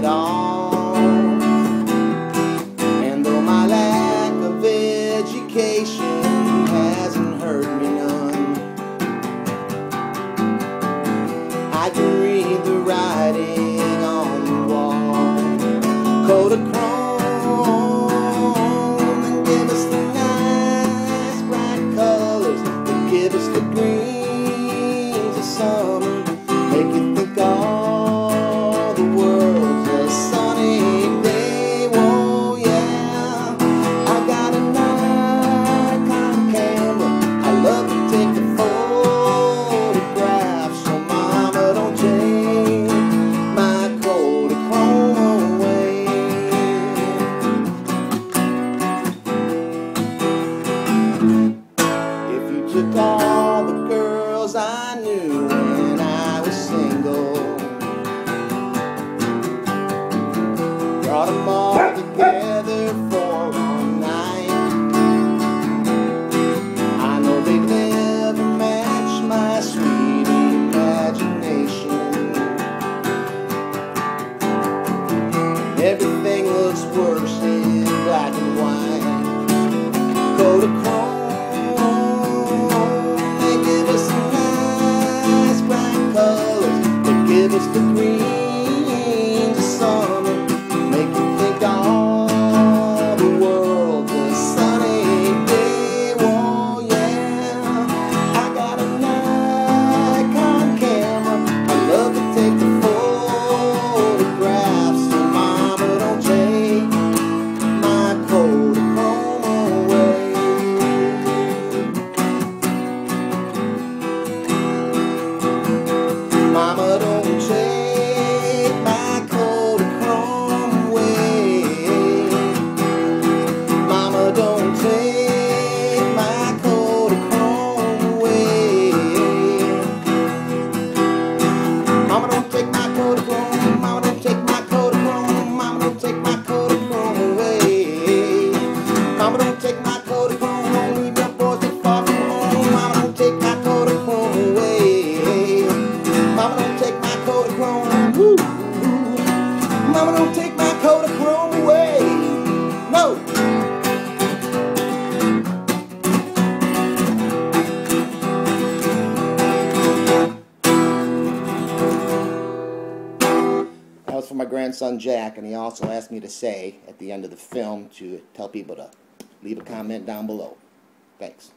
it all. And though my lack of education hasn't hurt me none, I can read the writing. Them all together for one night, I know they'd never match my sweet imagination. Everything looks worse in black and white. Go to Mama, don't take my Kodachrome away. No. That was for my grandson Jack, and he also asked me to say at the end of the film to tell people to leave a comment down below. Thanks.